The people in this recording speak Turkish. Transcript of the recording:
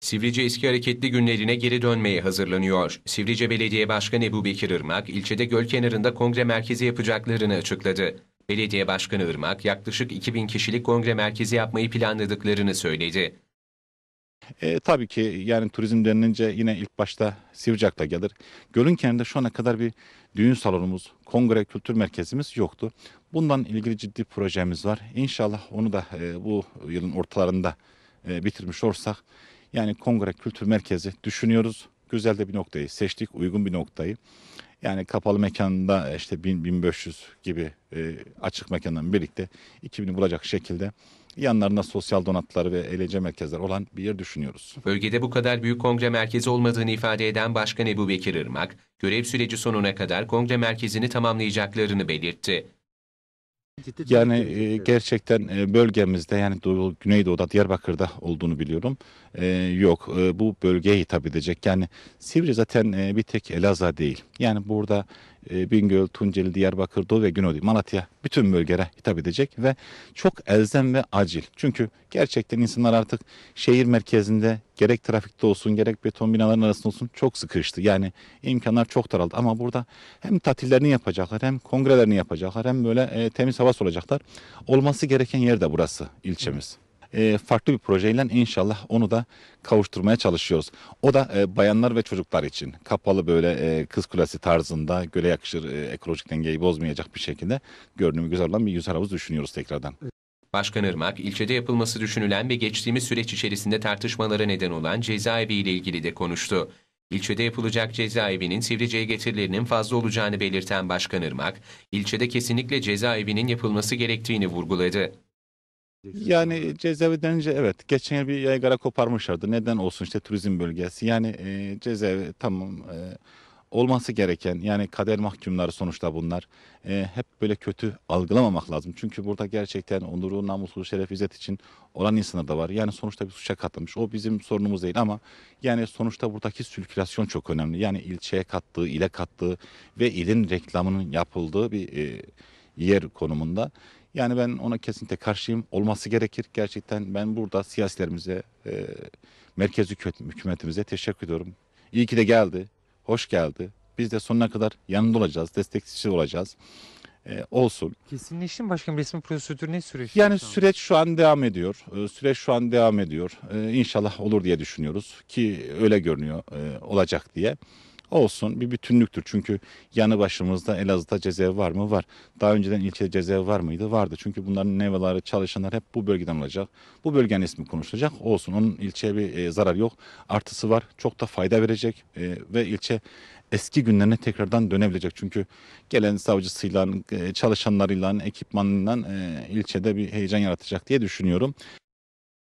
Sivrice eski hareketli günlerine geri dönmeye hazırlanıyor. Sivrice Belediye Başkanı Ebu Bekir Irmak, ilçede göl kenarında kongre merkezi yapacaklarını açıkladı. Belediye Başkanı Irmak, yaklaşık 2000 kişilik kongre merkezi yapmayı planladıklarını söyledi. E, tabii ki yani turizm denilince yine ilk başta Sivriceak'ta gelir. Gölün kenarında şu ana kadar bir düğün salonumuz, kongre kültür merkezimiz yoktu. Bundan ilgili ciddi projemiz var. İnşallah onu da e, bu yılın ortalarında e, bitirmiş olursak yani kongre kültür merkezi düşünüyoruz. Güzel de bir noktayı seçtik, uygun bir noktayı. Yani kapalı mekanda işte 1000-1500 gibi e, açık mekandan birlikte 2000'i bulacak şekilde yanlarında sosyal donatıları ve eğlence merkezleri olan bir yer düşünüyoruz. Bölgede bu kadar büyük kongre merkezi olmadığını ifade eden Başkan Ebu Bekir Irmak, görev süreci sonuna kadar kongre merkezini tamamlayacaklarını belirtti. Yani e, gerçekten e, bölgemizde yani Doğu, Güneydoğu'da Diyarbakır'da olduğunu biliyorum. E, yok e, bu bölgeye hitap edecek. Yani Sivri zaten e, bir tek Elazığ değil. Yani burada e, Bingöl, Tunceli, Diyarbakır, Doğu ve Güneydoğu, Malatya bütün bölgelere hitap edecek ve çok elzem ve acil. Çünkü gerçekten insanlar artık şehir merkezinde gerek trafikte olsun gerek beton binaların arasında olsun çok sıkıştı. Yani imkanlar çok daraldı ama burada hem tatillerini yapacaklar hem kongrelerini yapacaklar hem böyle e, temiz hava solacaklar. Olması gereken yer de burası ilçemiz. E, farklı bir projeyle inşallah onu da kavuşturmaya çalışıyoruz. O da e, bayanlar ve çocuklar için kapalı böyle e, kız kulesi tarzında göle yakışır ekolojik dengeyi bozmayacak bir şekilde görünümü güzel olan bir yüz havuz düşünüyoruz tekrardan. Başkan Irmak, ilçede yapılması düşünülen ve geçtiğimiz süreç içerisinde tartışmalara neden olan cezaevi ile ilgili de konuştu. İlçede yapılacak cezaevinin Sivrice'ye getirilerinin fazla olacağını belirten Başkan Irmak, ilçede kesinlikle cezaevinin yapılması gerektiğini vurguladı. Yani cezaevi denince evet geçen yıl bir yaygara koparmışlardı. Neden olsun işte turizm bölgesi. Yani e, cezaevi tamam e, olması gereken yani kader mahkumları sonuçta bunlar. E, hep böyle kötü algılamamak lazım. Çünkü burada gerçekten onuru, namusu, şeref, izzet için olan insanlar da var. Yani sonuçta bir suça katılmış. O bizim sorunumuz değil ama yani sonuçta buradaki sirkülasyon çok önemli. Yani ilçeye kattığı, ile kattığı ve ilin reklamının yapıldığı bir e, yer konumunda. Yani ben ona kesinlikle karşıyım. Olması gerekir. Gerçekten ben burada siyasilerimize, e, merkezi hükümet- hükümetimize teşekkür ediyorum. İyi ki de geldi. Hoş geldi. Biz de sonuna kadar yanında olacağız. Destekçisi olacağız. E, olsun. Kesinleşti mi başkanım resmi prosedür ne süreç? Yani şu süreç şu an devam ediyor. E, süreç şu an devam ediyor. E, inşallah olur diye düşünüyoruz. Ki öyle görünüyor e, olacak diye. Olsun bir bütünlüktür. Çünkü yanı başımızda Elazığ'da cezaevi var mı? Var. Daha önceden ilçede cezaevi var mıydı? Vardı. Çünkü bunların nevaları, çalışanlar hep bu bölgeden olacak. Bu bölgenin ismi konuşulacak. Olsun. Onun ilçeye bir e, zarar yok. Artısı var. Çok da fayda verecek. E, ve ilçe eski günlerine tekrardan dönebilecek. Çünkü gelen savcısıyla, e, çalışanlarıyla, ekipmanıyla e, ilçede bir heyecan yaratacak diye düşünüyorum.